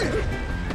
えっ!?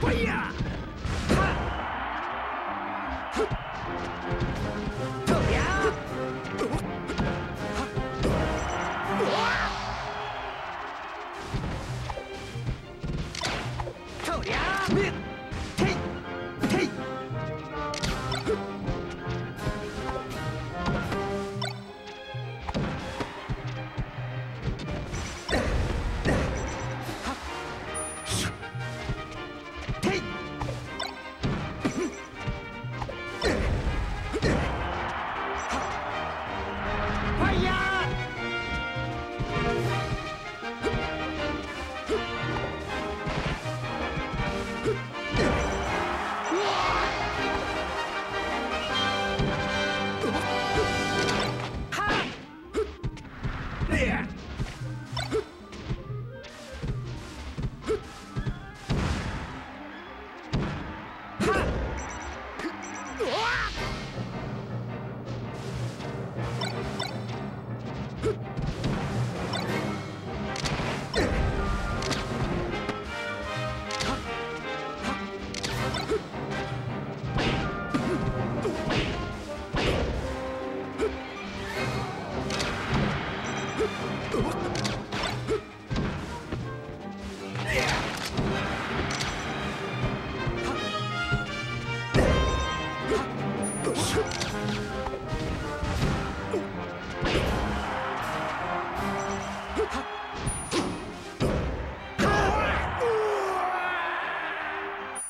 ファイヤー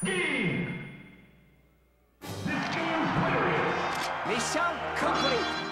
This game's winner is Mission complete!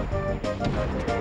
Música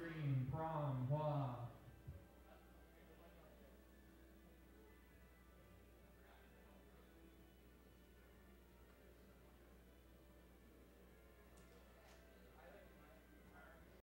Screen, Prom Hua.